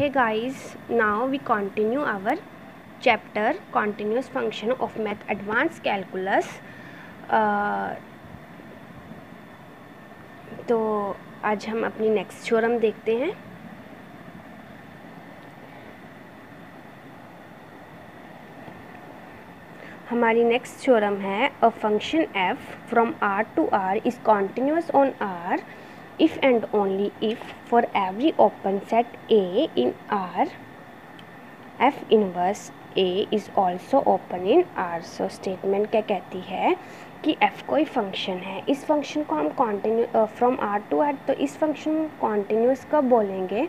Hey guys now we continue our chapter continuous function of math advance calculus तो आज हम अपनी next theorem देखते हैं। हमारी नेक्स्ट थ्योरम है a function F from R to R is continuous on R if and only if for every open set A in R, f inverse A is also open in R. So, statement क्या कहती है कि f कोई function है। इस function को हम continue from R to R तो इस फ़ंक्शन कॉन्टिन्यूस कब बोलेंगे?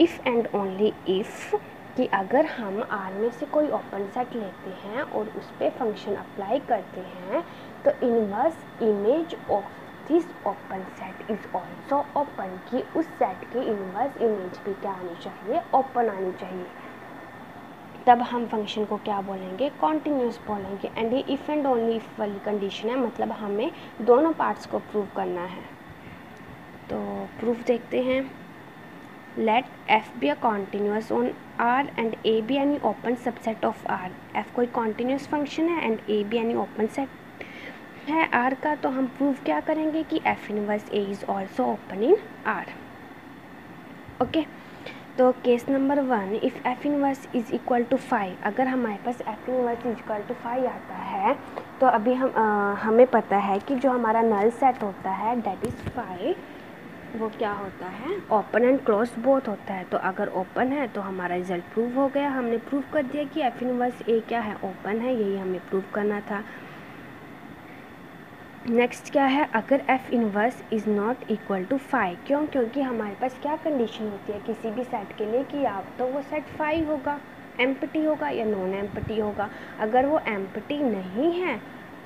इफ़ एंड ओनली इफ़ कि अगर हम आर में से कोई ओपन सेट लेते हैं और उस पर फ़ंक्शन अप्लाई करते हैं तो inverse image of this open set is also open कि उस सेट के इनवर्स इमेज भी क्या आनी चाहिए? ओपन आनी चाहिए। तब हम फ़ंक्शन को क्या बोलेंगे? कॉन्टीन्यूस बोलेंगे। एंड ये इफ़ एंड ओनली इफ़ वाली कंडीशन है मतलब हमें दोनों पार्ट्स को प्रूव करना है। तो प्रूफ देखते हैं। Let F be a continuous on R and A be any open subset of R F कोई कॉन्टीन्यूस फ़ंक्शन है and A be any open set है आर का तो हम प्रूव क्या करेंगे कि F inverse A is also open in R okay तो case number one if F inverse is equal to five अगर हमारे पास F inverse is equal to five आता है तो अभी हम आ, हमें पता है कि जो हमारा नल सेट होता है डेट इज़ फाइव वो क्या होता है? ओपन एंड क्लोज बोथ होता है। तो अगर ओपन है तो हमारा रिज़ल्ट प्रूव हो गया। हमने प्रूव कर दिया कि एफ़ इनवर्स ए क्या है? ओपन है। यही हमें प्रूव करना था। नेक्स्ट क्या है? अगर F inverse is not equal to five क्यों? क्योंकि हमारे पास क्या कंडीशन होती है किसी भी सेट के लिए कि आप तो वो सेट फाइव होगा एम्पटी होगा या नॉन एम्पटी होगा। अगर वो एम्पटी नहीं है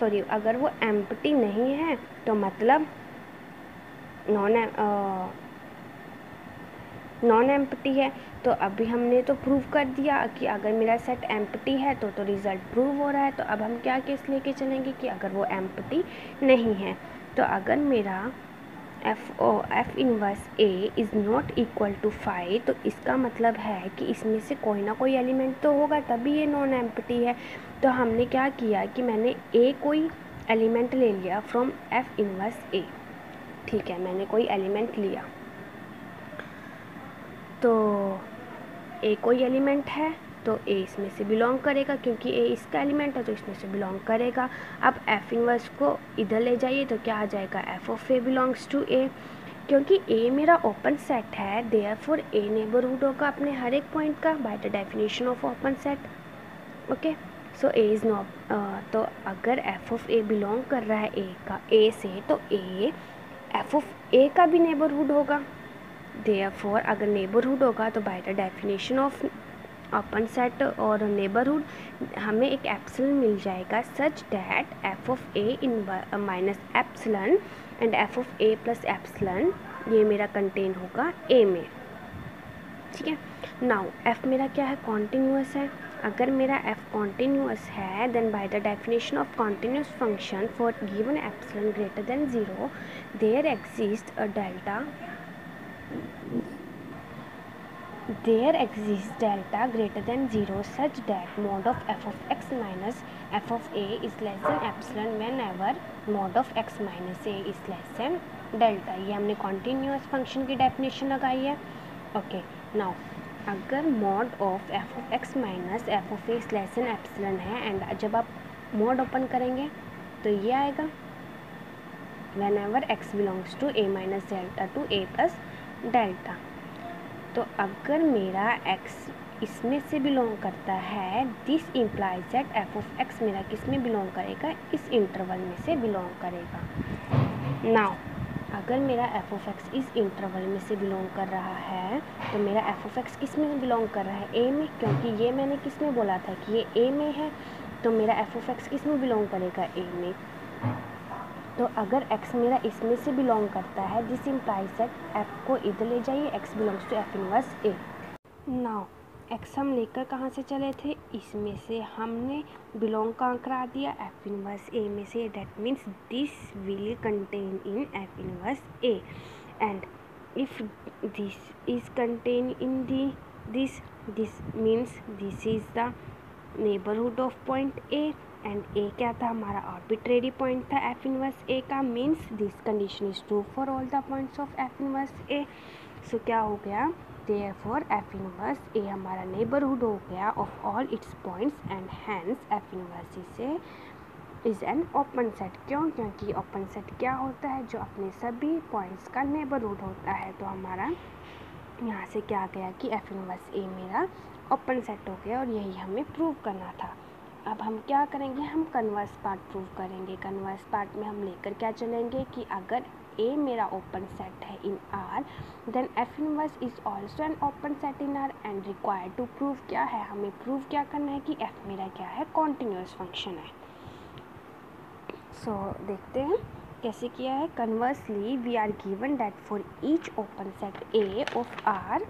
सॉरी अगर वो एम्पटी नहीं है तो मतलब नॉन नॉन एम्पटी है। तो अभी हमने तो प्रूव कर दिया कि अगर मेरा सेट एम्पटी है तो तो रिज़ल्ट प्रूव हो रहा है। तो अब हम क्या केस लेके चलेंगे कि अगर वो एम्पटी नहीं है तो अगर मेरा F O F inverse A is not equal to five तो इसका मतलब है कि इसमें से कोई ना कोई एलिमेंट तो होगा, तभी ये नॉन एम्पटी है। तो हमने क्या किया कि मैंने ए कोई एलिमेंट ले लिया फ्रॉम एफ़ इनवर्स ए ठीक है, मैंने कोई एलिमेंट लिया। तो ए कोई एलिमेंट है तो ए इसमें से बिलोंग करेगा, क्योंकि ए इसका एलिमेंट है तो इसमें से बिलोंग करेगा। अब एफ़ इनवर्स को इधर ले जाइए तो क्या आ जाएगा? F of A belongs to A क्योंकि ए मेरा ओपन सेट है देयर फॉर ए नेबरहुड होगा अपने हर एक पॉइंट का by the definition of open set okay so A is not तो अगर एफ़ ऑफ़ ए बिलोंग कर रहा है ए का ए से तो ए एफ़ ऑफ़ ए का भी नेबरहुड होगा। देयरफॉर अगर नेबरहुड होगा तो by the definition of open set और नेबरहुड हमें एक एप्सिलन मिल जाएगा such that F of A in minus epsilon and F of A plus epsilon ये मेरा कंटेन होगा ए में। ठीक है? नाउ एफ़ मेरा क्या है? कॉन्टीन्यूस है। अगर मेरा एफ़ कॉन्टीन्यूस है then by the definition of continuous function for given epsilon greater than zero there exist a delta there exists delta greater than 0 such that mod of f of x minus f of a is less than epsilon whenever mod of x minus a is less than delta ये हमने continuous function की definition लगाई है okay now अगर mod of f of x minus f of a is less than epsilon है and जब आप mod open करेंगे तो ये आएगा whenever x belongs to a minus delta to a plus delta तो अगर मेरा x इसमें से बिलोंग करता है this implies that F of X मेरा किसमें बिलोंग करेगा? इस इंटरवल में से बिलोंग करेगा। नाउ अगर मेरा एफ़ ऑफ़ एक्स इस इंटरवल में से बिलोंग कर रहा है तो मेरा एफ़ ऑफ़ एक्स किसमें बिलोंग कर रहा है? ए में, क्योंकि ये मैंने किसमें बोला था कि ये ए में है तो मेरा एफ़ ऑफ़ एक्स किसमें बिलोंग करेगा? ए में। तो अगर x मेरा इसमें से बिलोंग करता है दिस इम्प्लाइज दैट f को इधर ले जाइए, x belongs to F inverse A now x हम लेकर कहाँ से चले थे? इसमें से हमने बिलोंग कहाँ करा दिया? एफ़ इनवर्स ए में से। That means this will contain in F inverse A and if this is contain in the this this means this is the neighbourhood of point a. And A क्या था? हमारा arbitrary point था F inverse A का means this condition is true for all the points of F inverse A so क्या हो गया? Therefore F inverse A हमारा neighbourhood हो गया of all its points and hence F inverse से is an open set क्यों? क्योंकि open set क्या होता है? जो अपने सभी पॉइंट्स का नेबरहुड होता है। तो हमारा यहाँ से क्या आ गया कि एफ़ इनवर्स ए मेरा ओपन सेट हो गया और यही हमें प्रूव करना था। अब हम क्या करेंगे? हम कन्वर्स पार्ट प्रूव करेंगे। कन्वर्स पार्ट में हम लेकर क्या चलेंगे कि अगर ए मेरा ओपन सेट है in R then F inverse is also an open set in R and require to prove क्या है? हमें प्रूव क्या करना है कि एफ़ मेरा क्या है? कॉन्टीन्यूस फ़ंक्शन है। सो so, देखते हैं कैसे किया है। Conversely we are given that for each open set A of R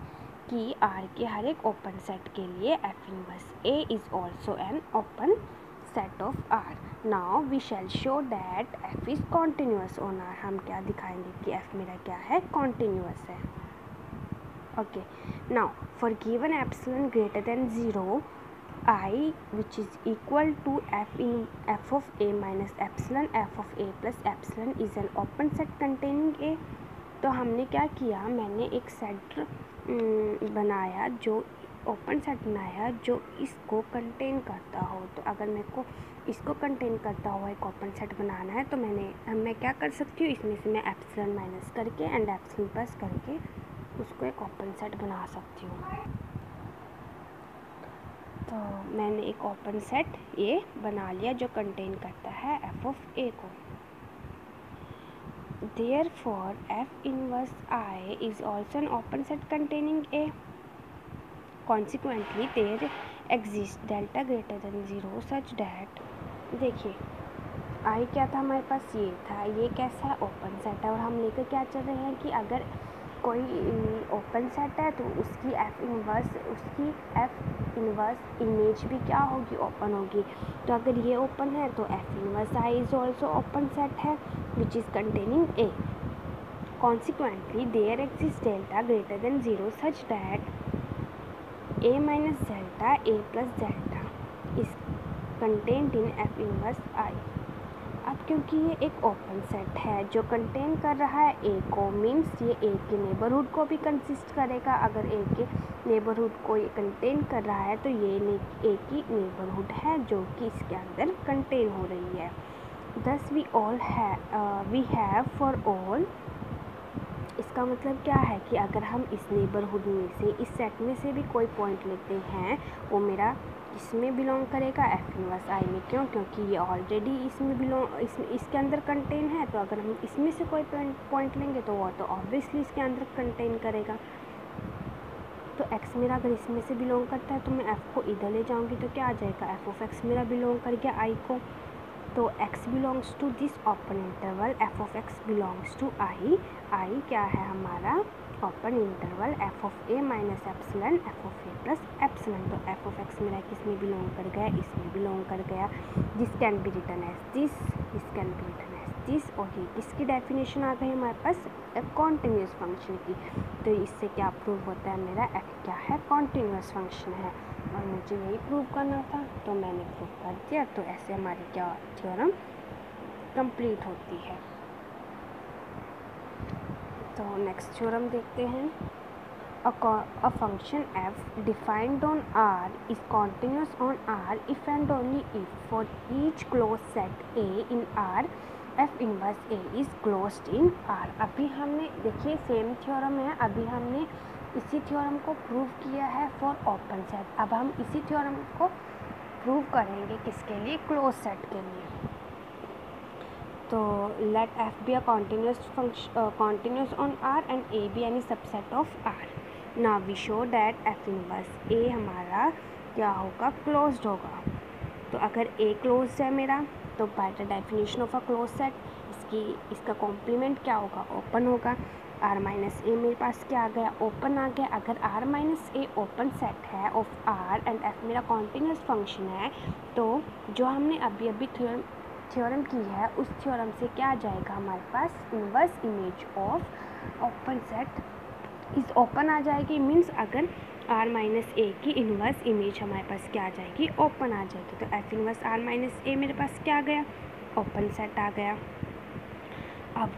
कि आर के हर एक ओपन सेट के लिए F inverse A is also an open set of R now we shall show that F is continuous on R हम क्या दिखाएँगे कि एफ़ मेरा क्या है? कॉन्टीन्यूस है। Okay now for given epsilon greater than zero I which is equal to F in F of A minus epsilon F of A plus epsilon is an open set containing A तो हमने क्या किया? मैंने एक set बनाया, जो open set बनाया, जो इसको कंटेन करता हो। तो अगर मेरे को इसको कंटेन करता हुआ एक ओपन सेट बनाना है तो मैंने मैं क्या कर सकती हूँ? इसमें से मैं एप्सिलॉन माइनस करके एंड एप्सिलॉन प्लस करके उसको एक ओपन सेट बना सकती हूँ। तो मैंने एक ओपन सेट ये बना लिया, जो कंटेन करता है एफ़ ऑफ़ ए को। Therefore, F inverse I is also an open set containing A. Consequently, there exists delta greater than 0 such that देखिए आई क्या था हमारे पास? ये था। ये कैसा है ओपन सेट है? और हम लेकर क्या चल रहे हैं कि अगर कोई ओपन सेट है तो उसकी एफ़ इनवर्स उसकी एफ़ इनवर्स इमेज भी क्या होगी? ओपन होगी। तो अगर ये ओपन है तो f inverse I is also open set है। Which is containing a consequently there exist delta greater than zero such that a minus delta a plus delta is content in f inverse I अब क्योंकि ये एक ओपन set है, जो contain कर रहा है ए को मीन्स ये ए के नेबरहुड को भी कंसिस्ट करेगा। अगर ए के नेबरहुड को ये कंटेन कर रहा है तो ये ए की नेबरहुड है, जो कि इसके अंदर कंटेन हो रही है। दस वी ऑल है वी हैव फॉर ऑल इसका मतलब क्या है कि अगर हम इस नेबरहुड में से, इस सेट में से भी कोई पॉइंट लेते हैं, वो मेरा इसमें बिलोंग करेगा एफ़ इनवर्स आई में क्यों? क्योंकि ये ऑलरेडी इसमें बिलोंग इसमें इसके अंदर कंटेन है तो अगर हम इसमें से कोई पॉइंट लेंगे तो वो तो ऑब्वियसली इसके अंदर कंटेन करेगा। तो एक्स मेरा अगर इसमें से बिलोंग करता है तो मैं एफ़ को इधर ले जाऊँगी तो क्या आ जाएगा? एफ़ ऑफ़ एक्स मेरा बिलोंग कर गया आई को। तो x belongs to this open interval f of x belongs to i. i क्या है हमारा? Open interval f of a minus epsilon f of a plus epsilon तो एफ़ ऑफ़ एक्स मेरा किसमें बिलोंग कर गया? इसमें बिलोंग कर गया। This can be written as this this can be written as this और ये किसकी डेफिनेशन आ गई हमारे पास? कॉन्टीन्यूस फ़ंक्शन की। तो इससे क्या प्रूव होता है मेरा? एफ़ क्या है? कॉन्टीन्यूस फ़ंक्शन है। और मुझे यही प्रूव करना था तो मैंने प्रूव कर दिया तो ऐसे हमारी क्या थ्योरम कंप्लीट होती है। तो नेक्स्ट थ्योरम देखते हैं। A function f defined on R is continuous on R if and only if for each close set A in R f inverse A is close in R अभी हमने, देखिए same theorem है, अभी हमने इसी theorem को prove किया है फॉर ओपन सेट अब हम इसी थ्योरम को प्रूव करेंगे किसके लिए? क्लोज सेट के लिए। तो let f be a continuous function continuous on R and A be any subset of R ना we show that f inverse A हमारा क्या होगा? क्लोज्ड होगा। तो अगर ए क्लोज है मेरा तो by the definition of a close set इसकी, इसका कॉम्प्लीमेंट क्या होगा? ओपन होगा। आर माइनस ए मेरे पास क्या आ गया? ओपन आ गया। अगर R minus A open set है ऑफ़ आर एंड एफ़ मेरा कॉन्टीन्यूस फ़ंक्शन है तो जो हमने अभी अभी थ्योरम थ्योरम की है, उस थ्योरम से क्या आ जाएगा हमारे पास? Inverse image of open set इस ओपन आ जाएगी। मीन्स अगर आर माइनस ए की इनवर्स इमेज हमारे पास क्या आ जाएगी? ओपन आ जाएगी। तो f inverse R minus A मेरे पास क्या आ गया? ओपन सेट आ गया। अब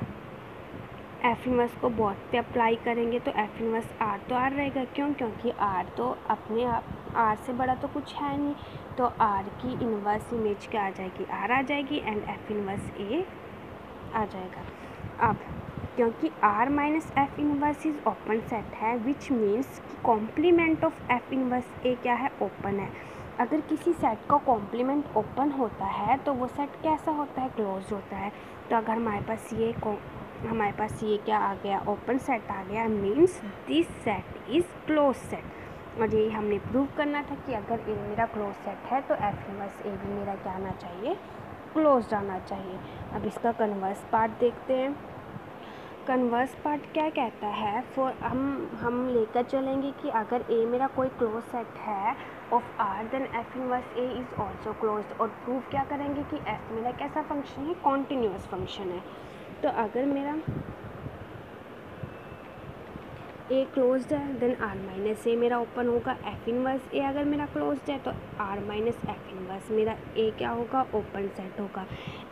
एफ़ इनवर्स को बॉट पे अप्लाई करेंगे तो एफ़ इनवर्स आर तो आर रहेगा। क्यों? क्योंकि आर तो अपने आप आर से बड़ा तो कुछ है नहीं। तो आर की इनवर्स इमेज क्या आ जाएगी? आर आ जाएगी एंड एफ़ इनवर्स ए आ जाएगा। अब, क्योंकि R minus f inverse is open set है which means complement of f inverse A क्या है? ओपन है। अगर किसी सेट का कॉम्प्लीमेंट ओपन होता है तो वो सेट कैसा होता है? क्लोज होता है। तो अगर हमारे पास ये हमारे पास ये क्या आ गया? ओपन सेट आ गया। Means this set is close set और ये हमने प्रूव करना था कि अगर ए मेरा क्लोज सेट है तो एफ़ इनवर्स ए भी मेरा क्या आना चाहिए? क्लोज आना चाहिए। अब इसका कन्वर्स पार्ट देखते हैं। कन्वर्स पार्ट क्या कहता है? फॉर हम हम लेकर चलेंगे कि अगर ए मेरा कोई क्लोज सेट है of R then f inverse A is also close और प्रूव क्या करेंगे कि एफ़ मेरा कैसा फ़ंक्शन है? कॉन्टीन्यूस फ़ंक्शन है। तो अगर मेरा ए क्लोज है देन आर माइनस ए मेरा ओपन होगा एफ़ इनवर्स ए अगर मेरा क्लोज है तो आर माइनस एफ़ इनवर्स मेरा ए क्या होगा? ओपन सेट होगा।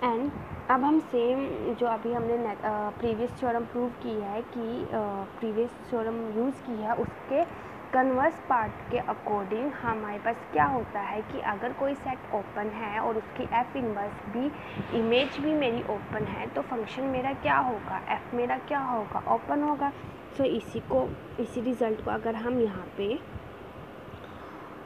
एंड अब हम सेम जो अभी हमने प्रीवियस थ्योरम प्रूव किया है कि प्रीवियस थ्योरम यूज़ की है, उसके कन्वर्स पार्ट के अकॉर्डिंग हमारे पास क्या होता है कि अगर कोई सेट ओपन है और उसकी एफ़ इनवर्स भी इमेज भी मेरी ओपन है तो फ़ंक्शन मेरा क्या होगा? एफ़ मेरा क्या होगा? ओपन होगा। सो so, इसी को इसी रिज़ल्ट को अगर हम यहाँ पे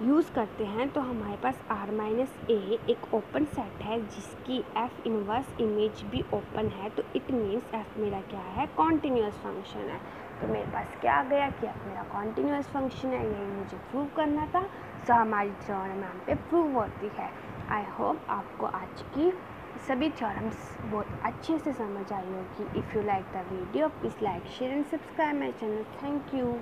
यूज़ करते हैं तो हमारे पास आर माइनस ए एक ओपन सेट है, जिसकी एफ़ इनवर्स इमेज भी ओपन है तो इट मीन्स एफ़ मेरा क्या है? कॉन्टीन्यूस फ़ंक्शन है। तो मेरे पास क्या आ गया कि अब मेरा कॉन्टीन्यूस फ़ंक्शन है, यही मुझे प्रूव करना था। सो हमारी थ्योरम यहाँ पे प्रूव होती है। आई होप आपको आज की सभी थ्योरम्स बहुत अच्छे से समझ आई होगी। If you like the video please like share and subscribe my channel thank you